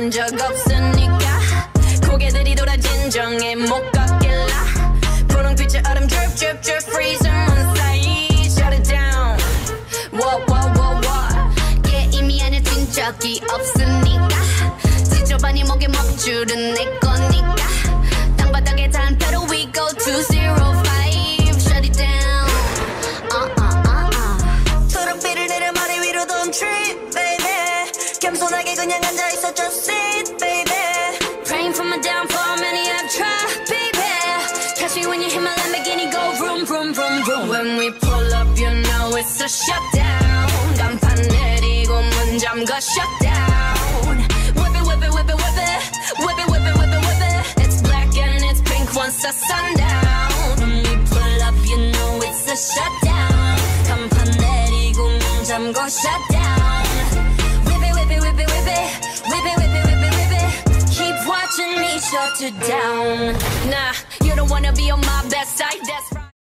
본 적 없으니까 고개들이 돌아 진정해 못 걷길라 분홍빛의 얼음 drip drip drip freezing on side shut it down Whoa whoa whoa whoa 게임이 아니야 뛴 적이 없으니까 지저분이 목에 먹줄은 내거 겸손하게 그냥 앉아있어 just sit baby praying for my downfall many have tried baby catch me when you hit my Lamborghini go vroom vroom vroom vroom When we pull up you know it's a shutdown 간판 내리고 문 잠가 shutdown Whip it whip it whip it whip it Whip it whip it whip it whip it It's black and it's pink once the sundown When we pull up, you know it's a shutdown. 간판 내리고 문 잠궈 shutdown. Shut it down. Nah, you don't wanna be on my best side, that's right